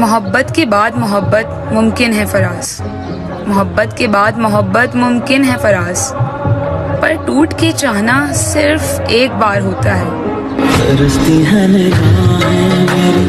मोहब्बत के बाद मोहब्बत मुमकिन है फराज। मोहब्बत के बाद मोहब्बत मुमकिन है फराज। पर टूट के चाहना सिर्फ़ एक बार होता है। तरसती है निगाहें मेरी